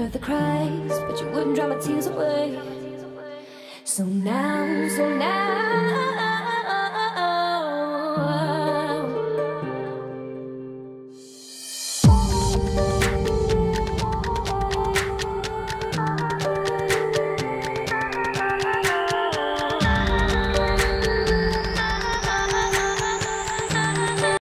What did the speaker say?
heard the cries, but you wouldn't dry my tears away. So now, so now.